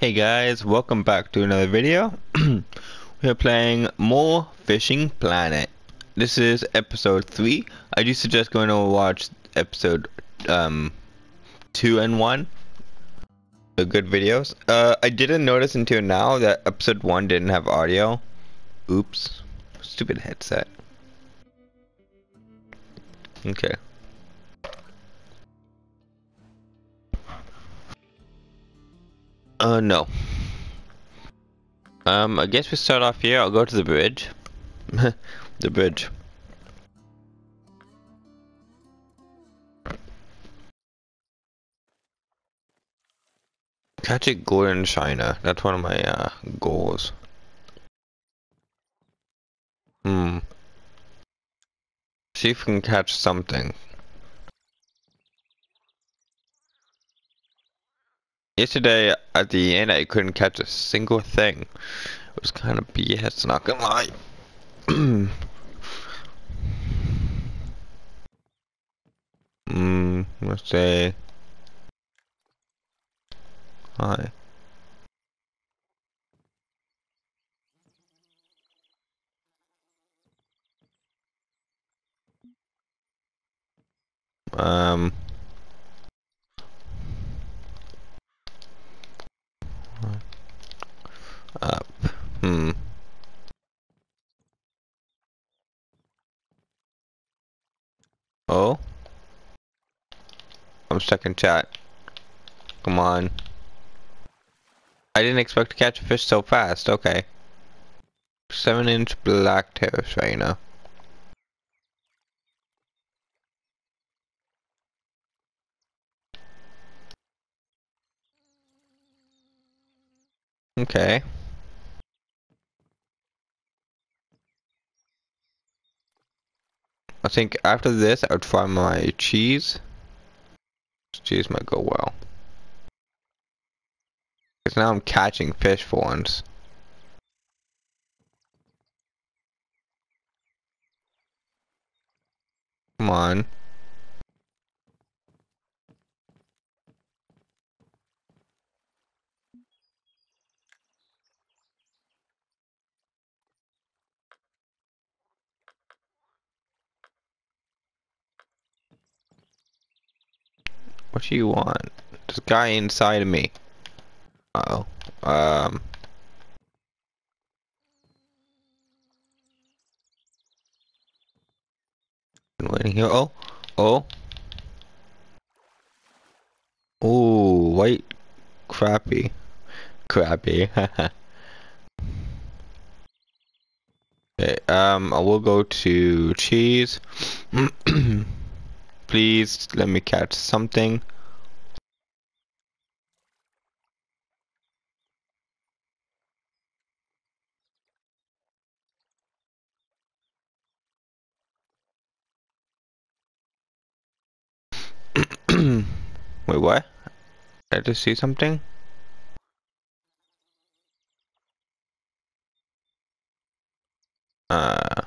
Hey guys, welcome back to another video. we are playing more Fishing Planet. This is episode 3. I do suggest going to watch episode um, 2 and 1. The good videos. Uh, I didn't notice until now that episode 1 didn't have audio. Oops. Stupid headset. Okay. Uh, no. Um, I guess we start off here. I'll go to the bridge. the bridge. Catch a golden shiner. That's one of my uh, goals. Hmm. See if we can catch something. Yesterday at the end I couldn't catch a single thing. It was kind of BS, not gonna lie. Hmm, let's say hi. Um up. Hmm. Oh? I'm stuck in chat. Come on. I didn't expect to catch a fish so fast. Okay. 7 inch black terrace right now. Okay. I think after this, I would try my cheese. Cheese might go well. Because now I'm catching fish for once. Come on. What do you want? This guy inside of me. Uh oh. Um. Waiting here. Oh. Oh. Oh, white crappie. Crappy. okay, um, I will go to cheese. Please let me catch something. Wait, what? Did I just see something? Uh,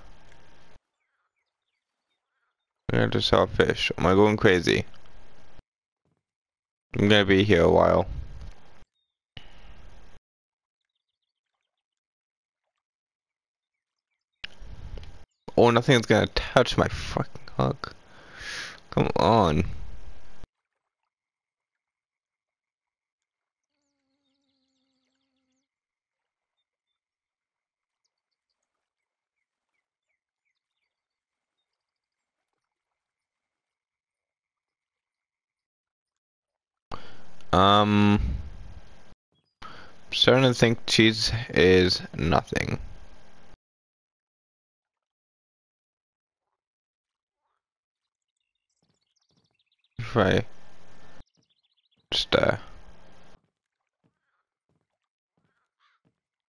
I just saw a fish. Am I going crazy? I'm gonna be here a while. Oh, nothing's gonna touch my fucking hook. Come on. Um, starting to think cheese is nothing. If I just uh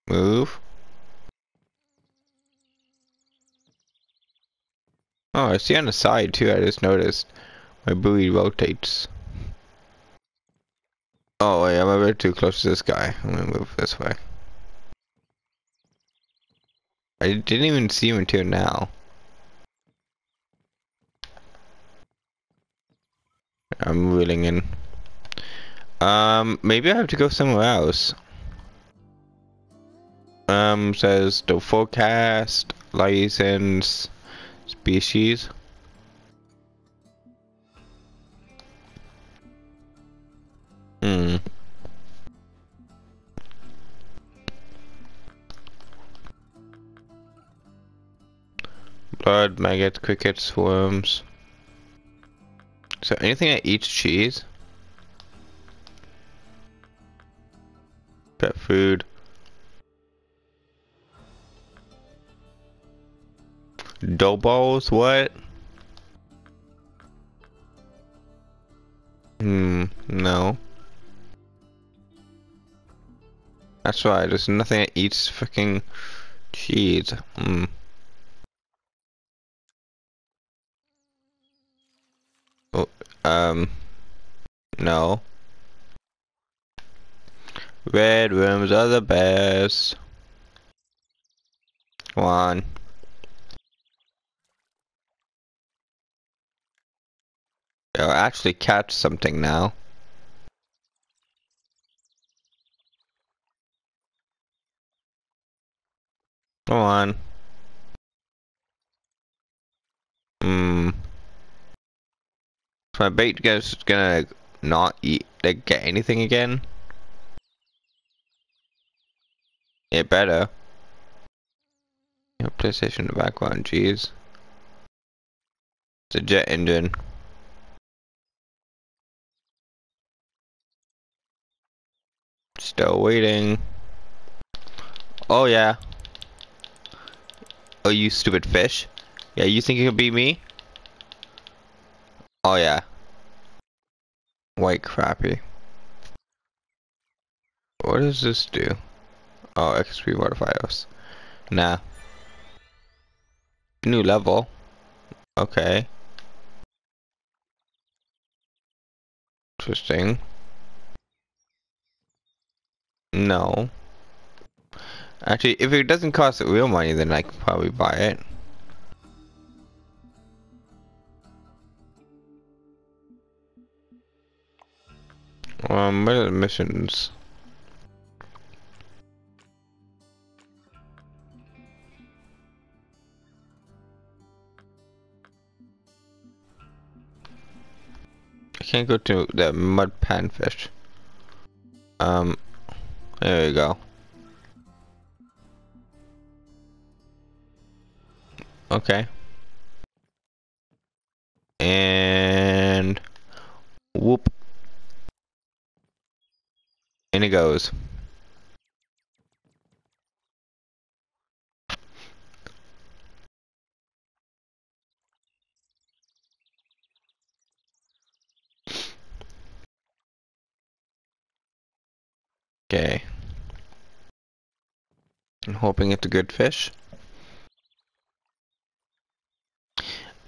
move. Oh, I see on the side too. I just noticed my buoy rotates. Oh wait, I'm a bit too close to this guy. I'm gonna move this way. I didn't even see him until now. I'm wheeling in. Um, maybe I have to go somewhere else. Um, says the forecast, license, species. Hmm. Blood, maggots, crickets, worms. There anything that eats cheese? Pet food. Dough balls, what? Hmm, no. That's right, there's nothing that eats fucking cheese. Hmm. Oh, um, no. Red worms are the best. Come on. I'll actually catch something now. Come on. Hmm. So my bait guy's gonna not eat, like, get anything again? It better. Yeah, PlayStation in the background, jeez. It's a jet engine. Still waiting. Oh yeah. Oh you stupid fish. Yeah, you think you can beat me? Oh yeah. White crappie. What does this do? Oh, XP files. Nah. New level. Okay. Interesting. No. Actually, if it doesn't cost real money, then I can probably buy it. Um, what are the missions? I can't go to the mud panfish. Um, there you go. Okay. And whoop. And it goes. Okay. I'm hoping it's a good fish.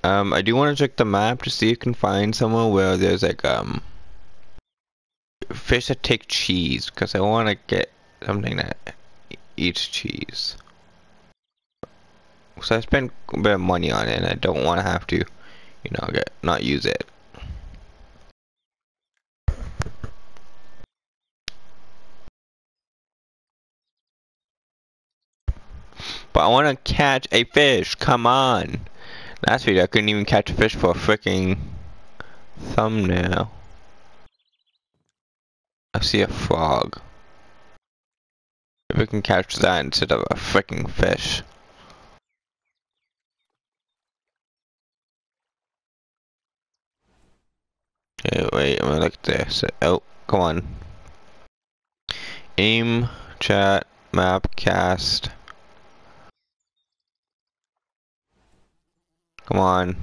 Um, I do want to check the map to see if you can find somewhere where there's like, um, fish that take cheese, because I want to get something that eats cheese. So I spent a bit of money on it, and I don't want to have to, you know, get not use it. But I want to catch a fish. Come on. Last video I couldn't even catch a fish for a freaking thumbnail. I see a frog. If we can catch that instead of a freaking fish. Okay, wait, I'm gonna look at this. Oh, come on. Aim, chat, map, cast. Come on.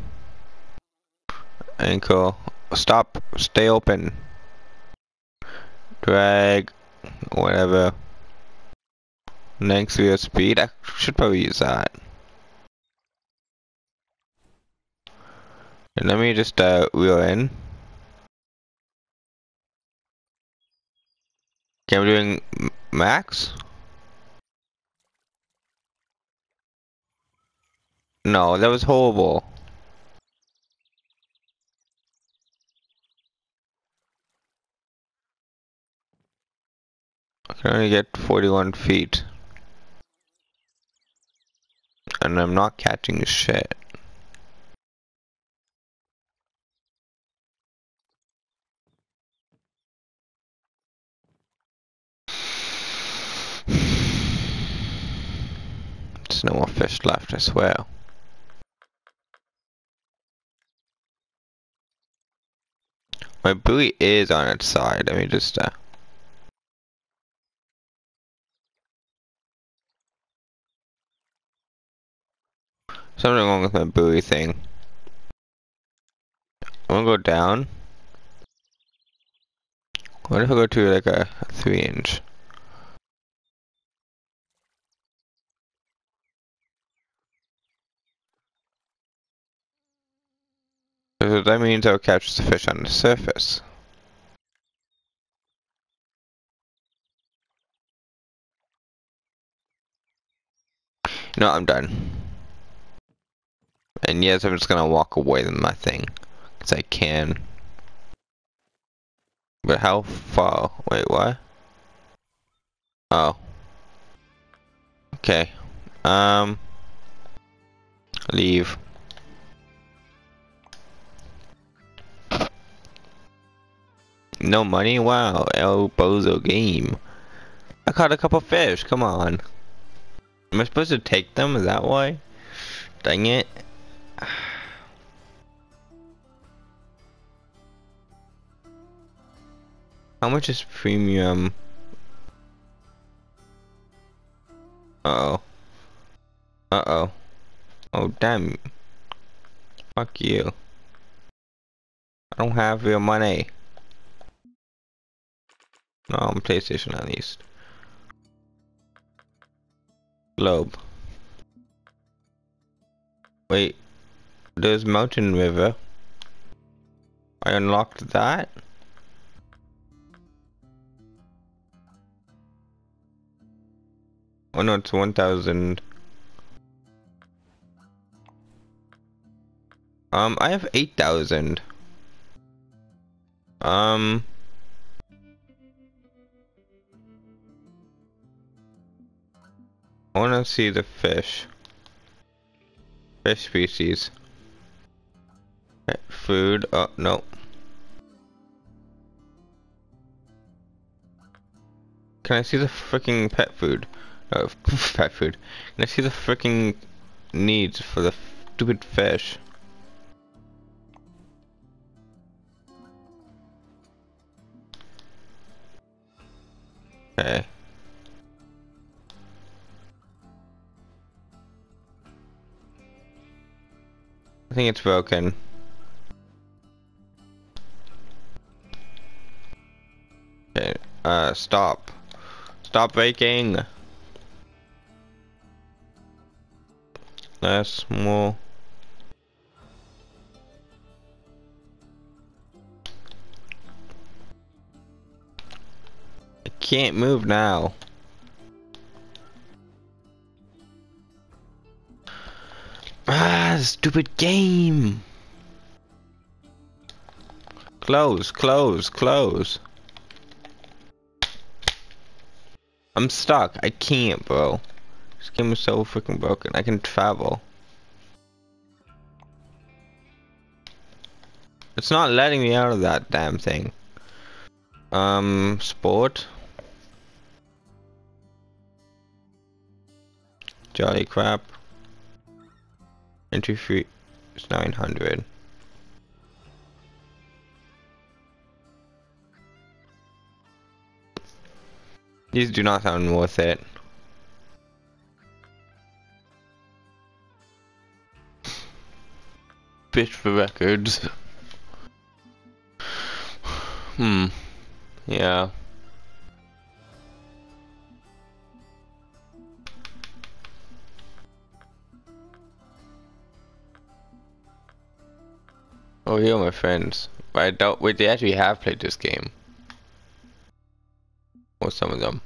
Ankle. Stop. Stay open. Drag. Whatever. Next via speed. I should probably use that. And let me just uh, wheel in. Okay, I'm doing max. No, that was horrible. I can only get 41 feet. And I'm not catching shit. There's no more fish left, I swear. My buoy is on its side. Let me just uh Something wrong with my buoy thing. I'm gonna go down. What if I go to like a, three inch? So that means I'll catch the fish on the surface. No, I'm done. And yes, I'm just gonna walk away from my thing. Because I can. But how far? Wait, what? Oh. Okay. Um. Leave. No money? Wow, El Bozo game. I caught a couple fish, come on. Am I supposed to take them? Is that why? Dang it. How much is premium? Uh oh. Uh oh. Oh damn. Fuck you. I don't have your money. No, on PlayStation at least. Globe. Wait. There's Mountain River. I unlocked that? Oh no, it's 1000. Um, I have 8,000. Um... want to see the fish. Fish species. Food. Oh, no. Can I see the freaking pet food? No, pet food. Can I see the freaking needs for the stupid fish? Okay. Think it's broken. Okay, uh, stop. Stop baking. That's more. I can't move now. Stupid game. Close, close, close. I'm stuck. I can't, bro. This game is so freaking broken. I can travel. It's not letting me out of that damn thing. Um, sport. Jolly crap. Entry fee is 900. These do not sound worth it. Fish for records. Hmm. Yeah. Oh, you're my friends. But I don't. Wait, they actually have played this game. Or some of them.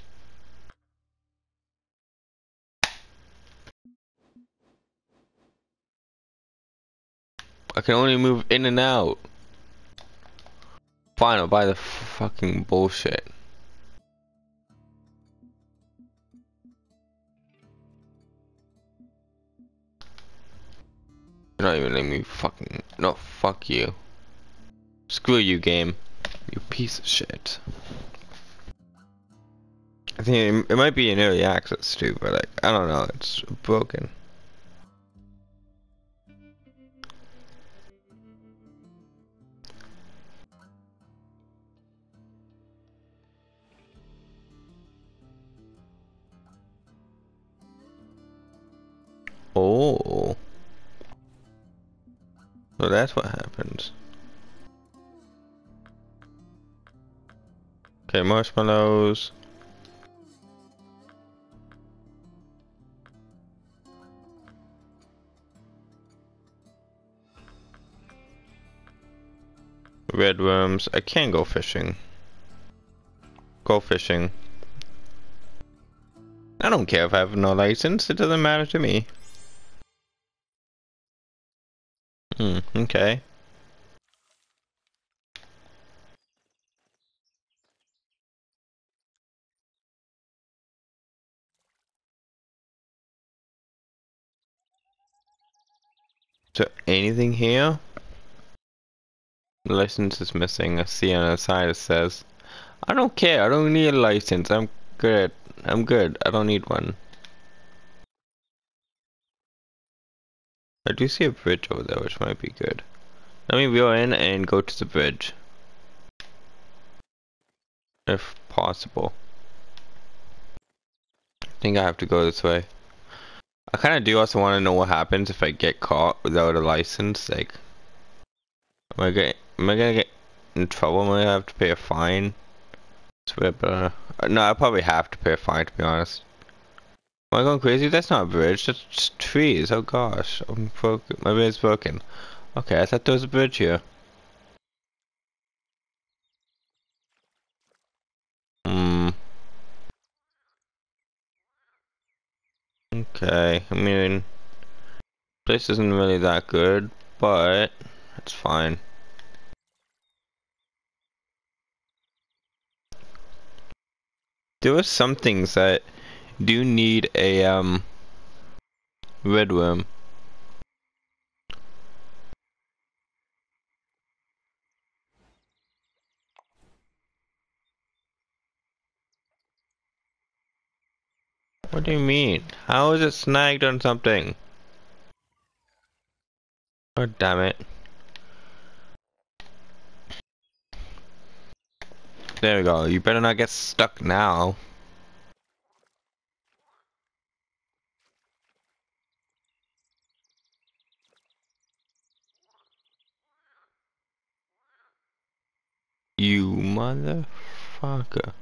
I can only move in and out. Fine, I'll buy the fucking bullshit. Not even letting me fucking. No, fuck you. Screw you, game. You piece of shit. I think it, it might be an early access too, but like, I don't know, it's broken. That's what happens. Okay, marshmallows. Red worms. I can go fishing. Go fishing. I don't care if I have no license. It doesn't matter to me. Hmm, okay. So anything here? license is missing. I see on the side it says, I don't care. I don't need a license. I'm good. I'm good. I don't need one. I do see a bridge over there, which might be good. Let me wheel in and go to the bridge. If possible. I think I have to go this way. I kind of do also want to know what happens if I get caught without a license. Like, am I getting, am I gonna get in trouble? Am I gonna have to pay a fine? But, uh, no, I probably have to pay a fine to be honest. Am I going crazy? That's not a bridge. That's trees. Oh gosh, I'm broken. My brain's broken. Okay, I thought there was a bridge here. Hmm. Okay, I mean, place isn't really that good, but it's fine. There were some things that do you need a um red worm. What do you mean? How is it snagged on something? Oh damn it. There we go. You better not get stuck now. You motherfucker.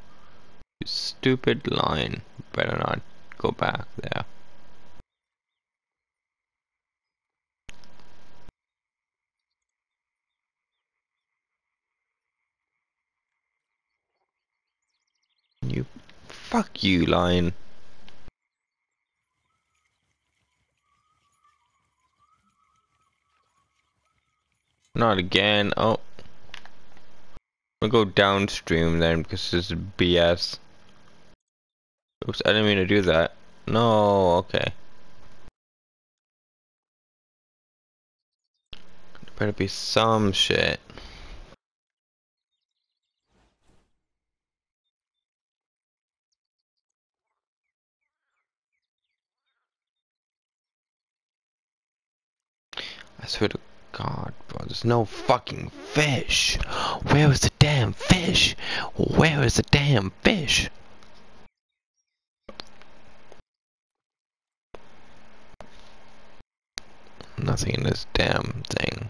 You stupid line. Better not go back there. You fuck you line. Not again. Oh. I'll go downstream then because this is BS. Oops, I didn't mean to do that. No, okay. There better be some shit. I swear to God, bro, there's no fucking fish. Where is the damn fish? Where is the damn fish? Nothing in this damn thing.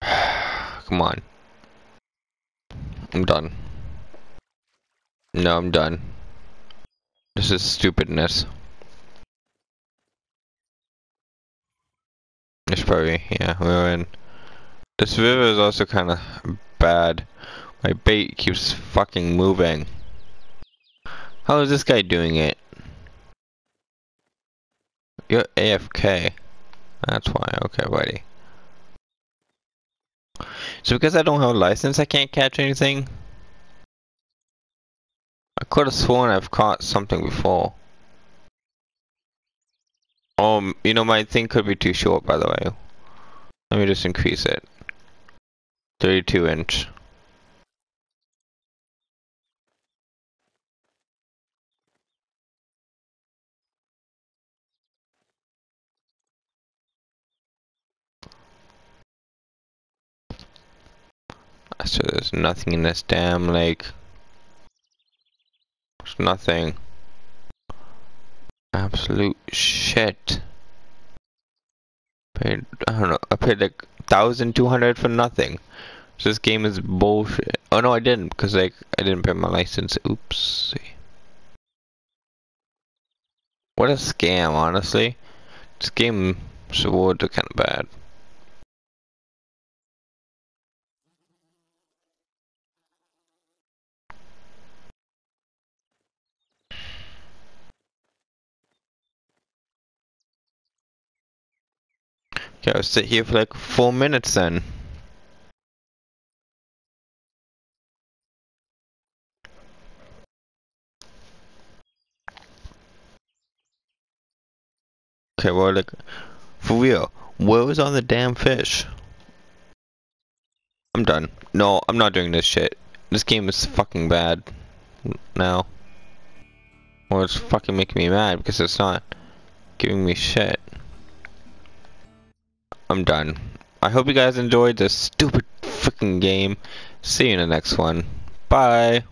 Come on. I'm done. No, I'm done. This is stupidness. It's probably, yeah, we're in. This river is also kind of bad. My bait keeps fucking moving. How is this guy doing it? You're AFK. That's why. Okay, buddy. So because I don't have a license, I can't catch anything? I could have sworn I've caught something before. Um, you know, my thing could be too short, by the way. Let me just increase it. 32 inch. So there's nothing in this damn lake. Nothing. Absolute shit. Paid, I don't know, I paid like 1200 for nothing. So this game is bullshit. Oh no, I didn't, because like, I didn't pay my license. Oops. What a scam, honestly. This game are kind of bad. Okay, I'll sit here for like four minutes then. Okay, well, like, for real, where was all the damn fish? I'm done. No, I'm not doing this shit. This game is fucking bad now. Well, it's fucking making me mad because it's not giving me shit. I'm done. I hope you guys enjoyed this stupid freaking game. See you in the next one. Bye.